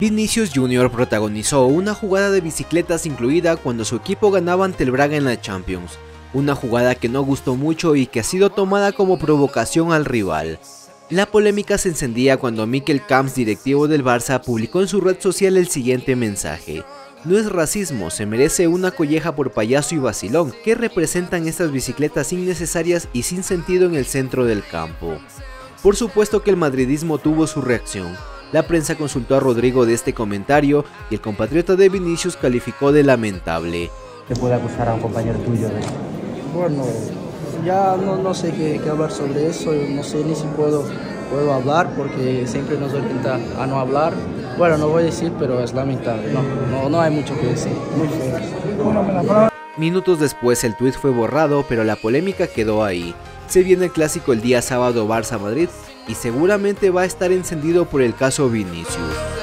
Vinicius Jr. protagonizó una jugada de bicicletas incluida cuando su equipo ganaba ante el Braga en la Champions, una jugada que no gustó mucho y que ha sido tomada como provocación al rival. La polémica se encendía cuando Mikel Camps, directivo del Barça, publicó en su red social el siguiente mensaje. No es racismo, se merece una colleja por payaso y vacilón que representan estas bicicletas innecesarias y sin sentido en el centro del campo. Por supuesto que el madridismo tuvo su reacción. La prensa consultó a Rodrigo de este comentario y el compatriota de Vinicius calificó de lamentable. ¿Qué puede acusar a un compañero tuyo de Bueno, ya no, no sé qué, qué, hablar sobre eso, no sé ni si puedo, puedo hablar porque siempre nos orienta a no hablar. Bueno, no voy a decir, pero es lamentable, no, no, no hay mucho que decir. Muy feo. Minutos después el tweet fue borrado, pero la polémica quedó ahí. Se viene el clásico el día sábado Barça-Madrid y seguramente va a estar encendido por el caso Vinicius.